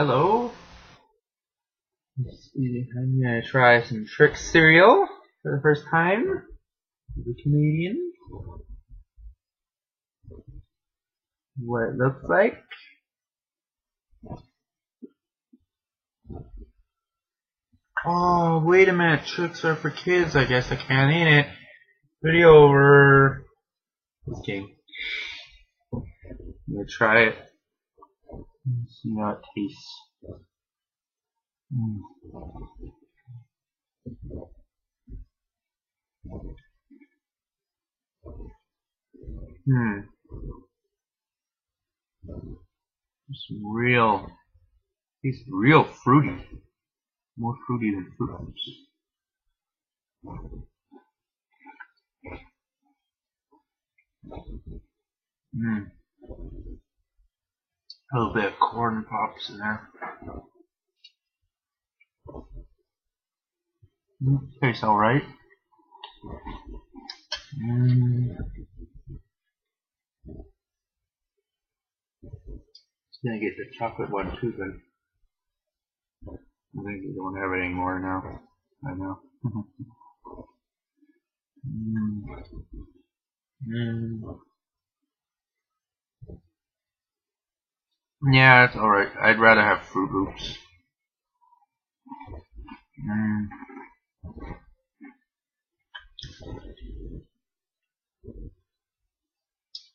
Hello. Let's see, I'm gonna try some Trix cereal for the first time. The Canadian. What it looks like. Oh, wait a minute. Trix are for kids. I guess I can't eat it. Video over. Okay. I'm gonna try it. See how it tastes. Mm. Hmm. It's real. It's real fruity. More fruity than Froot Loops. Mm. A little bit of corn pops in there. Mm, tastes alright. Mm. Gonna get the chocolate one too then. I think we don't have it anymore now. I know. mm. Mm. Yeah, it's alright. I'd rather have Froot Loops. Mm.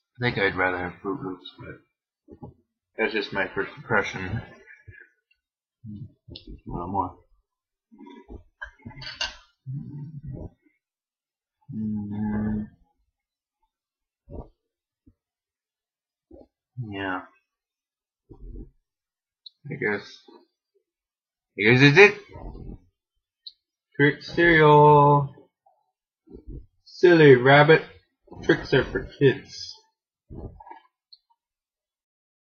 I think I'd rather have Froot Loops, but that's just my first impression. Little more. Mm. Yeah. I guess. I guess it's it. Trix cereal. Silly rabbit. Trix are for kids.